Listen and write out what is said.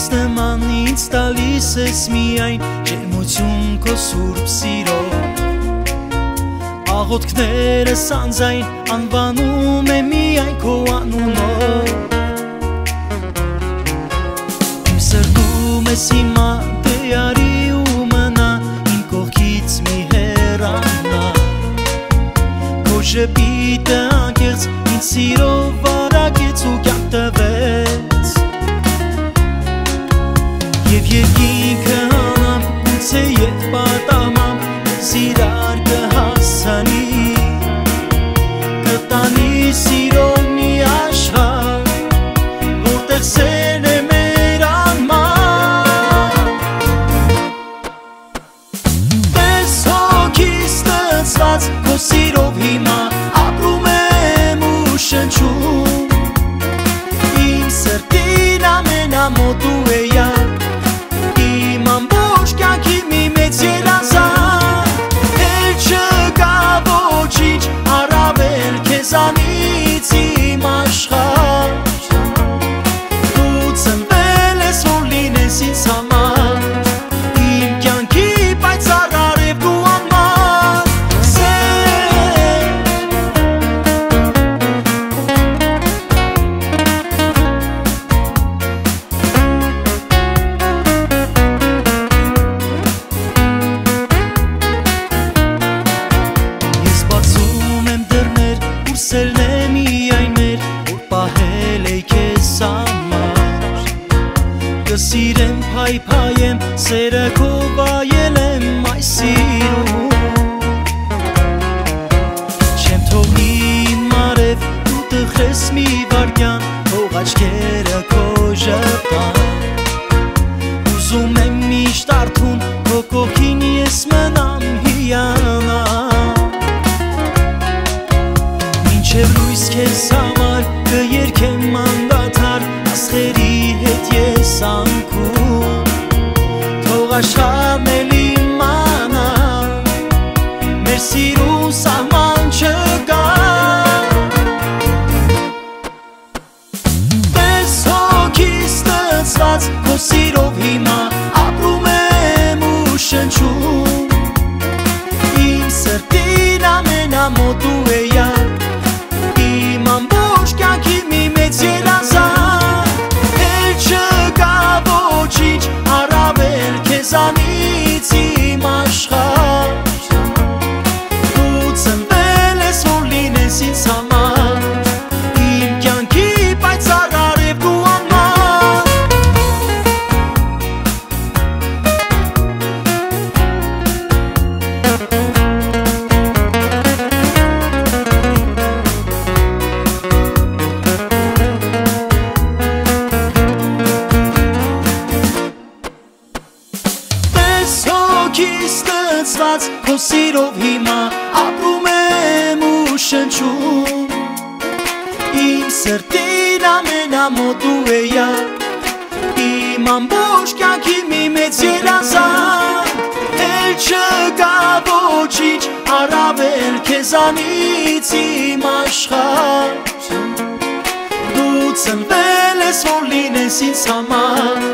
Ես նման ինձ տալիս ես միայն Ջերմություն քո սուրբ սիրով Աղոտքներս անձայն անվանում է միայն քո անունով Իմ սրտում ես հիմա դե արի ու մնա Իմ կողքից մի հեռանա Քո ժպիտը անկեղծ ինձ սիրով երկինքը հանամ, գուցե ետ պատամամ Սիրար կհասանի Կտանի սիրով մի աշխար Որտեղ սեն է մեր անմար Պես հոգիս տծված Քո սիրով Կսիրեմ փայփայեմ, սերը քո վայել եմ այս սիրում Չեմ թողնի իմ մարև, դու տխրես մի վարկյան, թող աչքերը քո ժպտան Ուզում եմ միշտ արթուն, քո կողքին ես մնամ հիանա Մինչև լույս քեզ համար կերքեմ անդադար աշխարհն էլ իմանա Մեր սիրուն սահման չկա Պես հոգիս տծված Քո սիրով հիմա ապրում եմ ու շնչում հոգիս տծված Քո սիրով հիմա ապրում եմ ու շնչում Իմ սրտին ամենամոտ ու է յար Իմ ամբողջ կյանքի մի մեծ երազան Էլ չկա ոչինչ առավել քեզանից իմ աշխարհ Դու ծնվել ես որ լինես ինձ համար